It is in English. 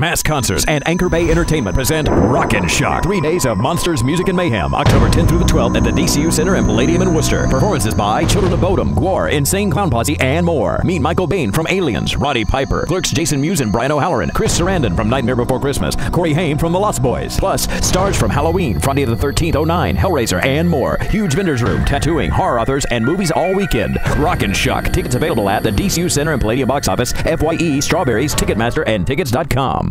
Mass Concerts and Anchor Bay Entertainment present Rock and Shock. Three days of monsters, music, and mayhem. October 10th through the 12th at the DCU Center in Palladium in Worcester. Performances by Children of Bodom, Gwar, Insane Clown Posse, and more. Meet Michael Biehn from Aliens, Roddy Piper, Clerks Jason Mewes and Brian O'Halloran, Chris Sarandon from Nightmare Before Christmas, Corey Haim from The Lost Boys, plus stars from Halloween, Friday the 13th, 09, Hellraiser, and more. Huge vendors room, tattooing, horror authors, and movies all weekend. Rock and Shock. Tickets available at the DCU Center and Palladium box office, FYE, Strawberries, Ticketmaster, and Tickets.com.